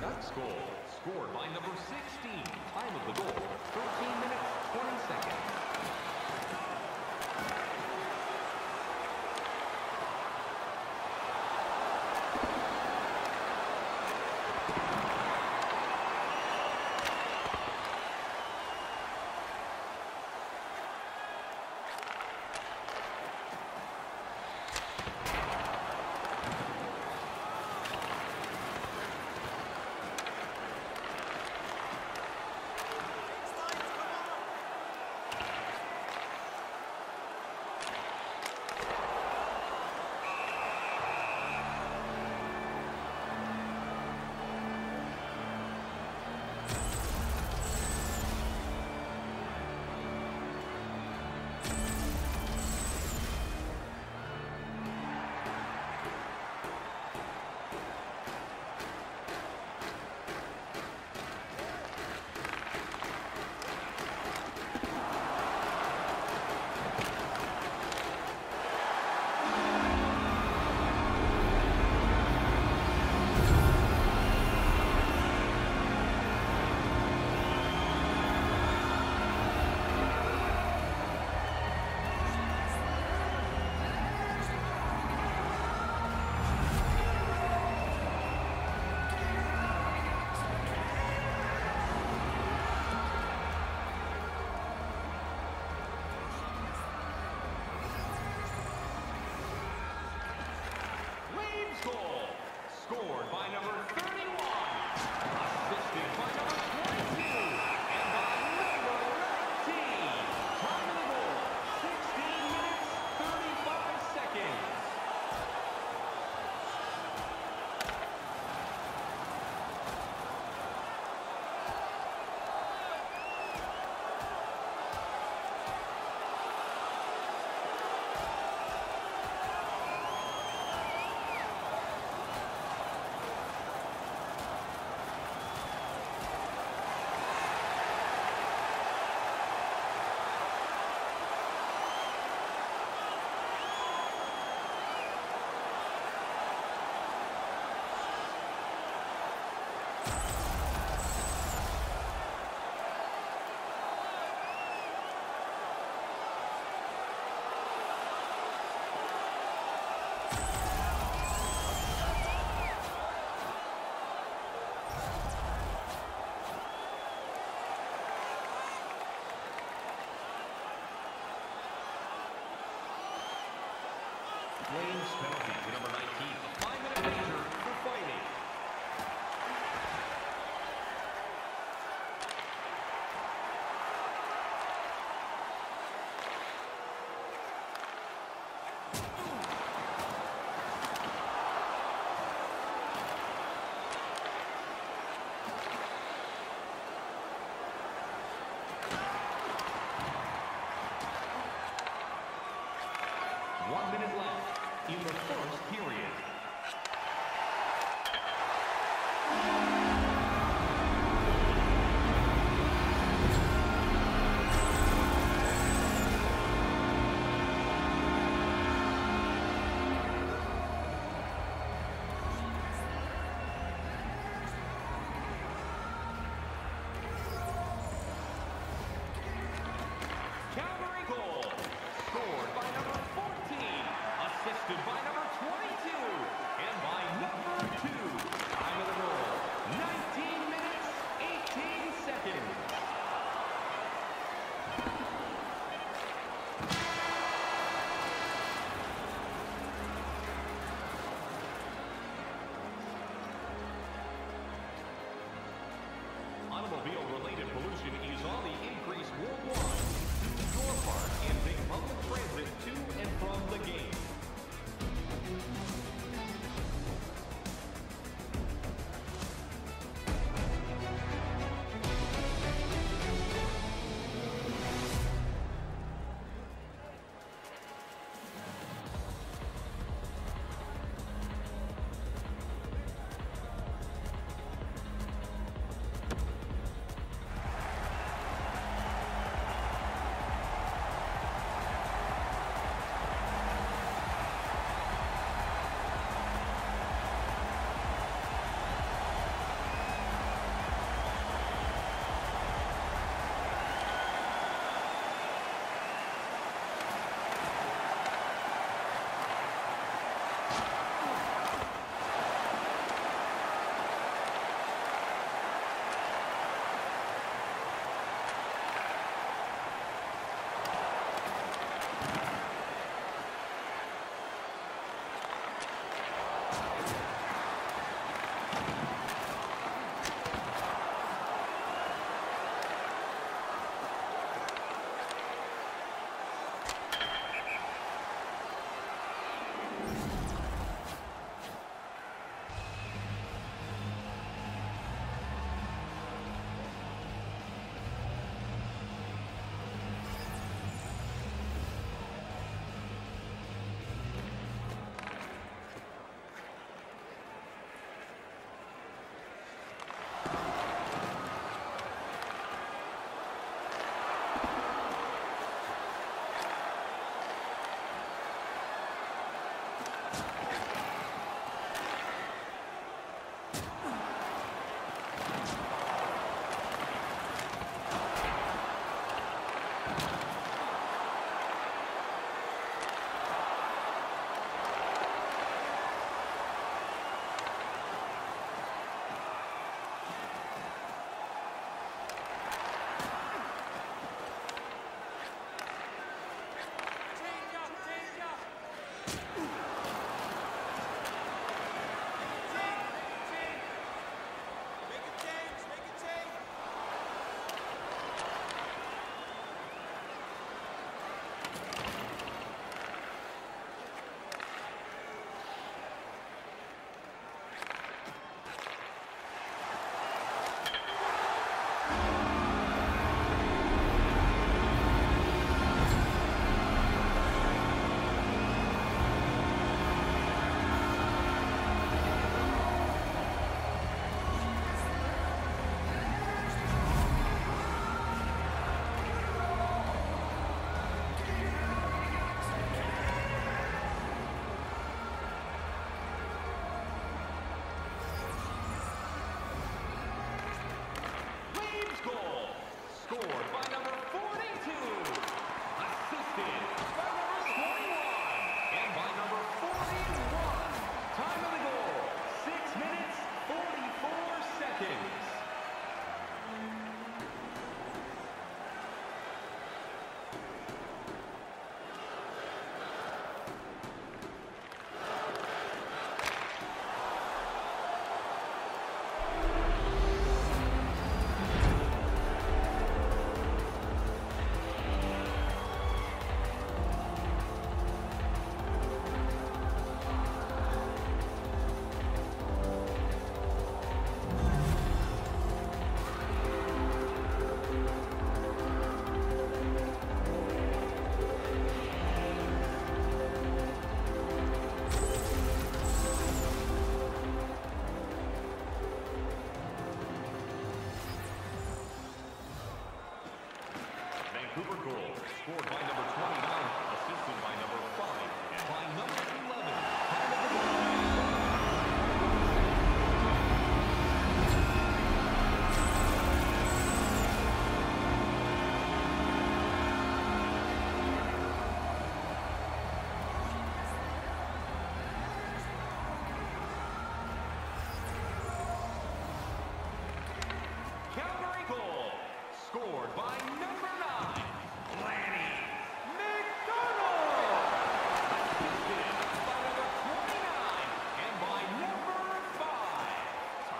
Canucks goal, scored by number 16. Time of the goal,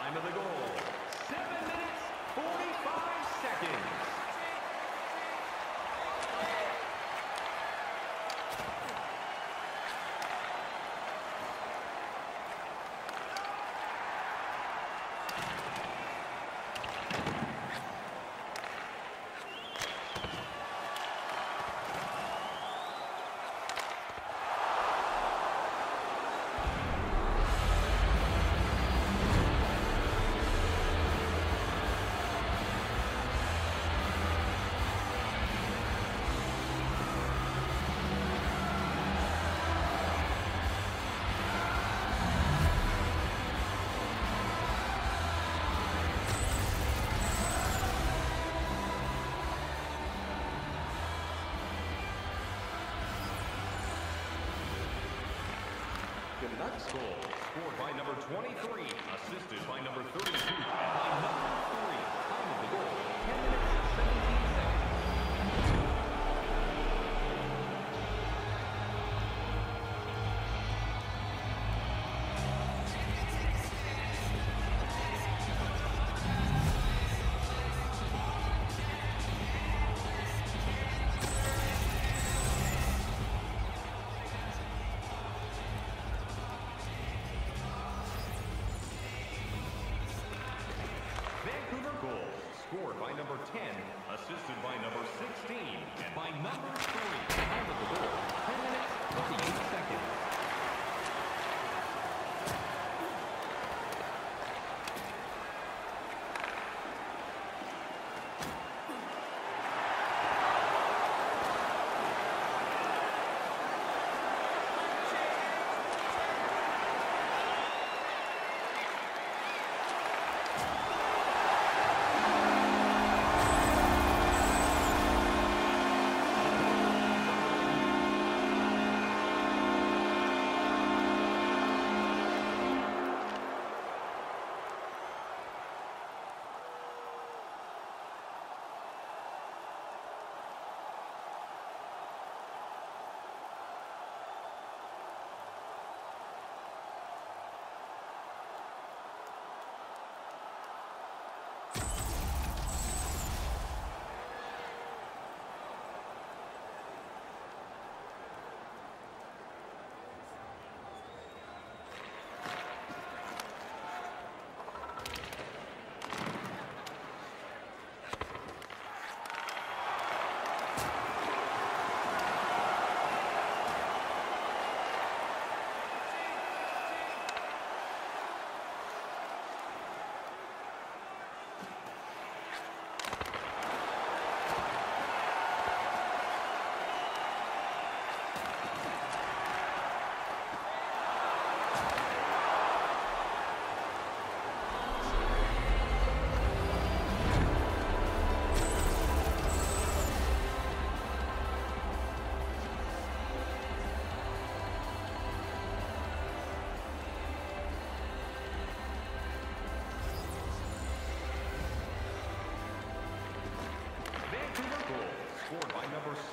time of the goal. 23.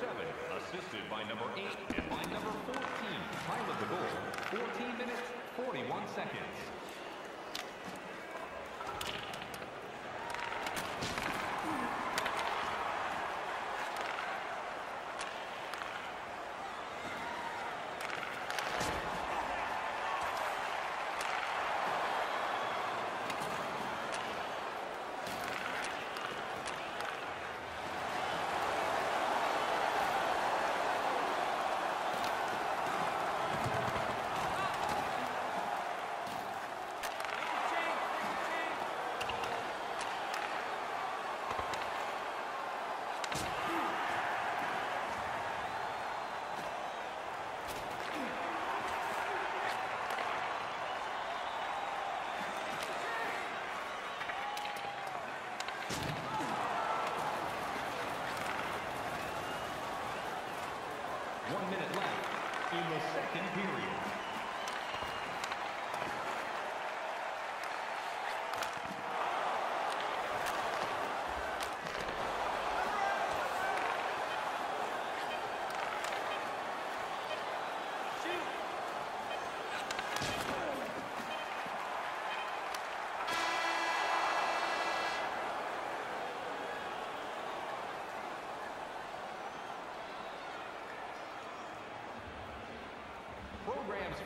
seven, assisted by number eight and by number 14. Time of the goal, 14 minutes, 41 seconds.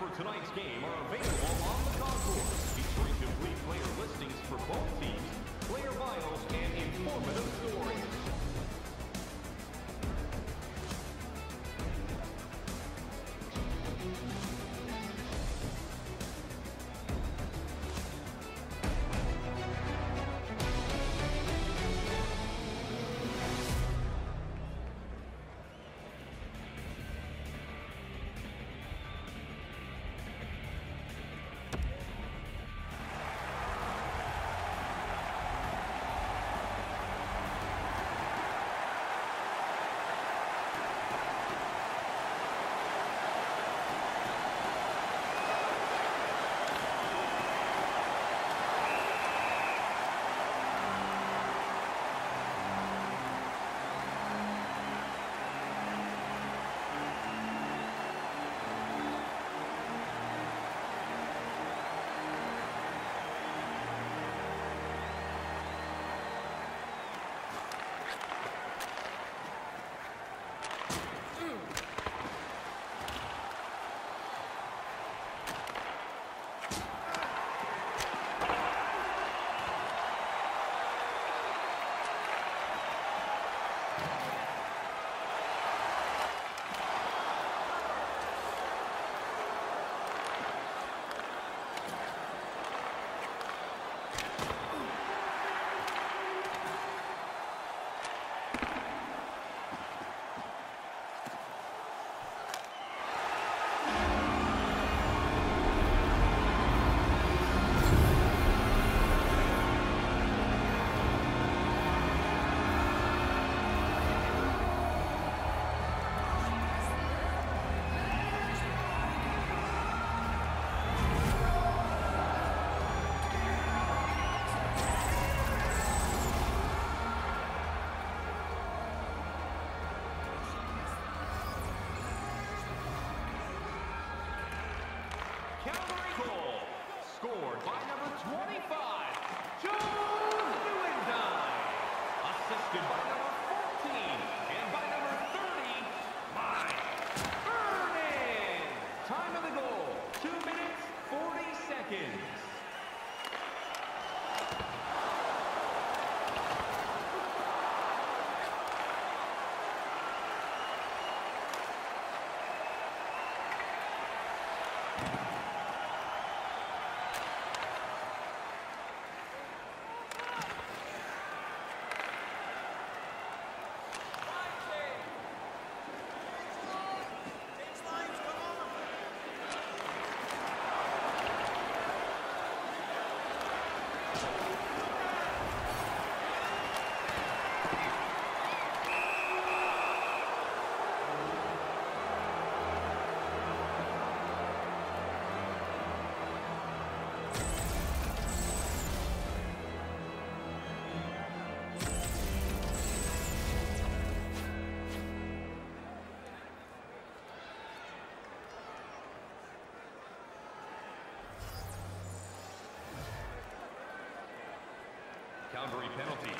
For tonight's game are available on the concourse, featuring complete player listings for both teams, player bios, and informative stories.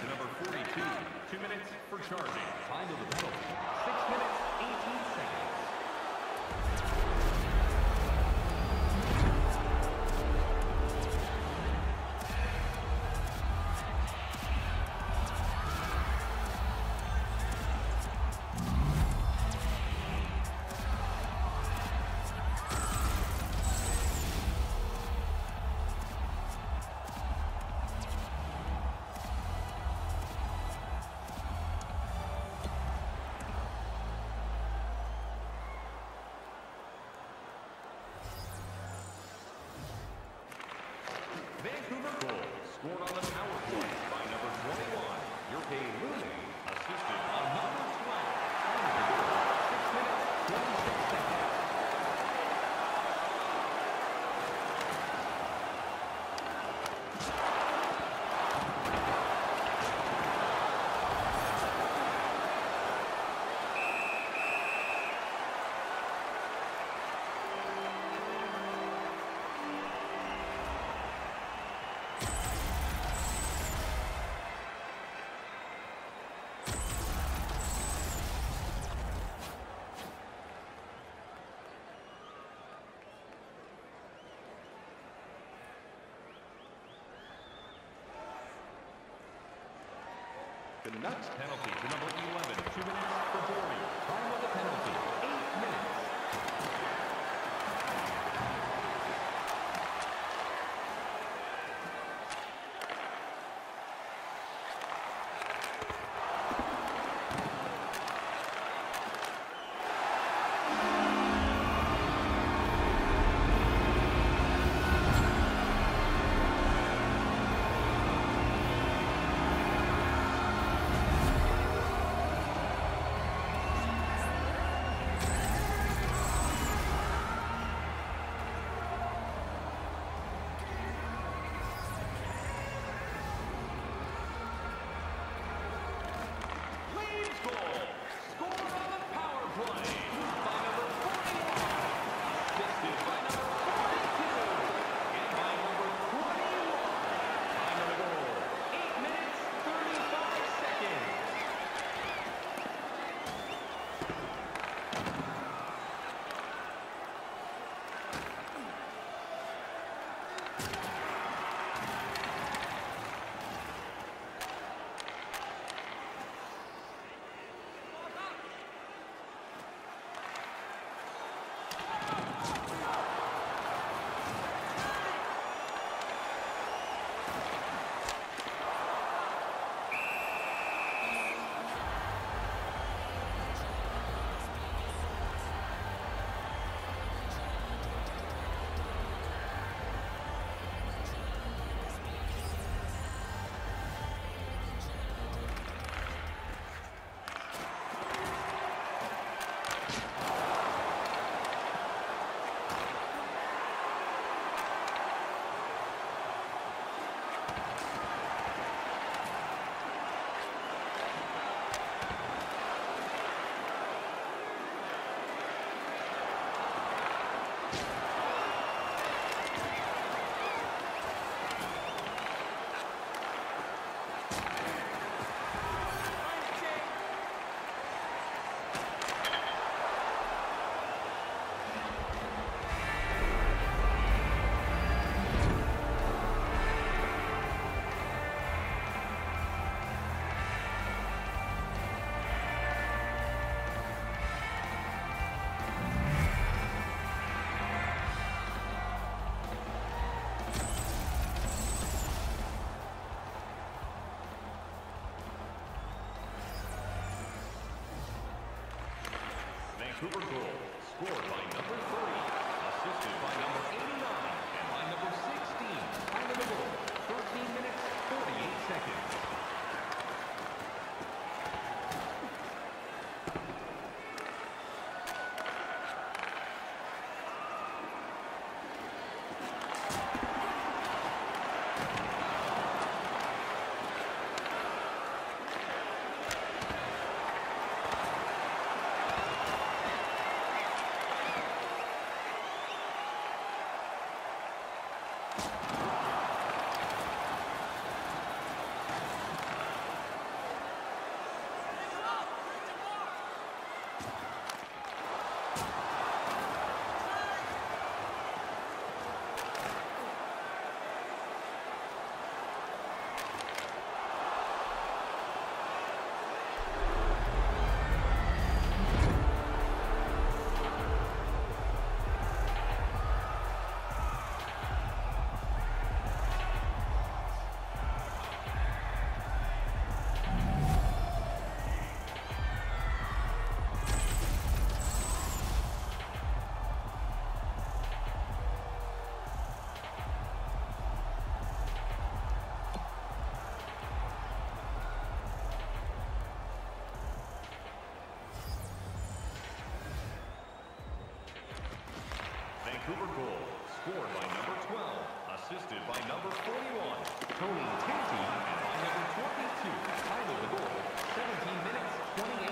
To number 42. Two minutes for charging. Time of the penalty. Six minutes, 18 seconds. Vancouver goal, scored on the power play by number 21, Jyrki Lumme, The next penalty to number 11, two Vancouver goal. Scored by Vancouver goal. Scored by number 12. Assisted by number 41. Tony Tanti. And by number 22. Time the goal. 17 minutes, 28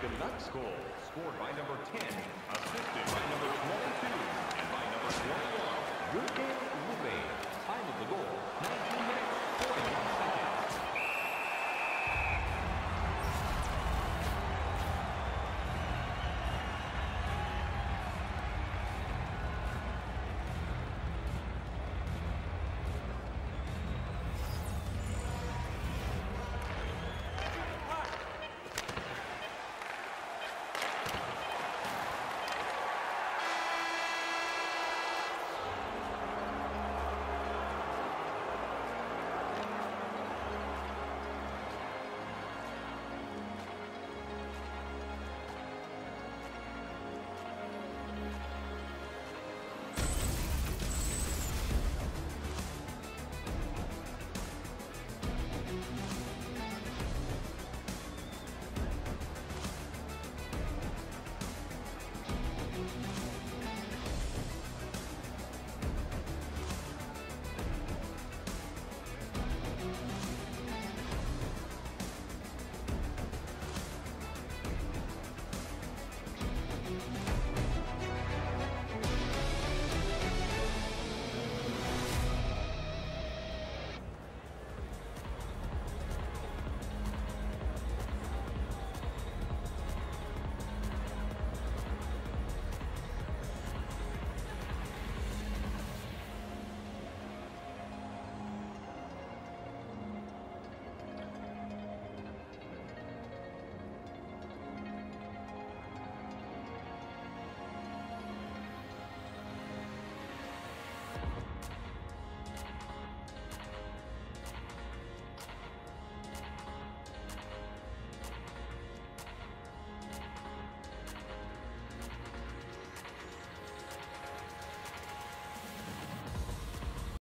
The next goal, scored by number 10, assisted by number 22, and by number 21, Jyrki Lumme. Time of the goal, 19